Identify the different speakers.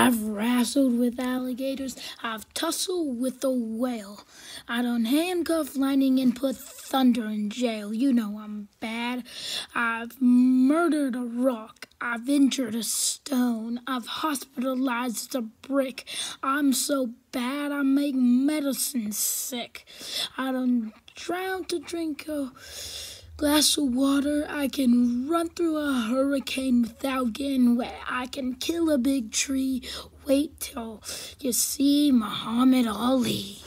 Speaker 1: I've wrestled with alligators. I've tussled with a whale. I done handcuffed lightning and put thunder in jail. You know I'm bad. I've murdered a rock. I've injured a stone. I've hospitalized a brick. I'm so bad I make medicine sick. I done drowned to drink a glass of water. I can run through a hurricane without getting wet. I can kill a big tree. Wait till you see Muhammad Ali.